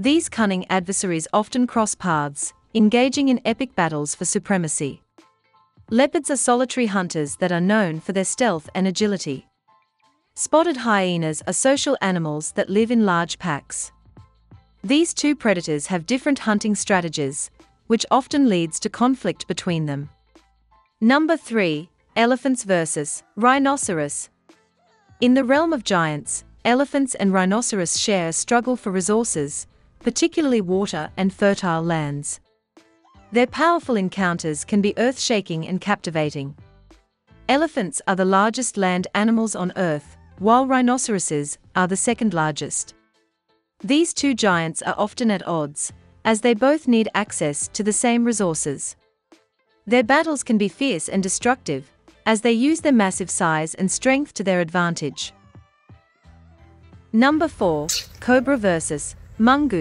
These cunning adversaries often cross paths, engaging in epic battles for supremacy. Leopards are solitary hunters that are known for their stealth and agility. Spotted hyenas are social animals that live in large packs. These two predators have different hunting strategies, which often leads to conflict between them. Number 3 Elephants vs. Rhinoceros. In the realm of giants, elephants and rhinoceros share a struggle for resources, particularly water and fertile lands. Their powerful encounters can be earth shaking and captivating. Elephants are the largest land animals on Earth, while rhinoceroses are the second largest. These two giants are often at odds, as they both need access to the same resources. Their battles can be fierce and destructive, as they use their massive size and strength to their advantage. Number 4 Cobra vs. Mongoose.